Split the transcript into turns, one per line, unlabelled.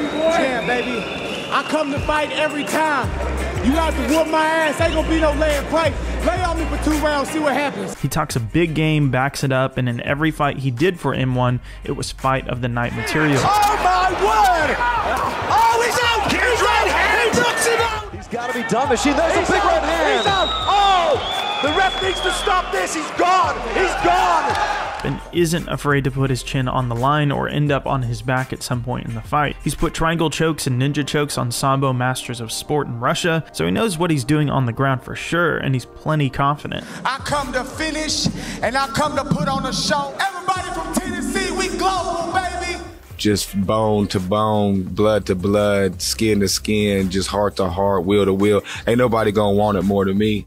Yeah, baby. I come to fight every time. You got to whoop my ass. Ain't gonna be no laying play. Lay on me for two rounds, see what happens.
He talks a big game, backs it up, and in every fight he did for M1, it was fight of the night material.
Oh my word! Oh, he's out! He's out! He knocks him out!
He's got to be done. Machine, there's a big right hand.
He's out! Oh! The ref needs to stop this. He's gone. He's gone.
And isn't afraid to put his chin on the line or end up on his back at some point in the fight. He's put triangle chokes and ninja chokes on Sambo masters of sport in Russia, so he knows what he's doing on the ground for sure, and he's plenty confident.
I come to finish, and I come to put on a show. Everybody from Tennessee, we global, baby.
just bone to bone, blood to blood, skin to skin, just heart to heart, wheel to wheel. Ain't nobody gonna want it more than me.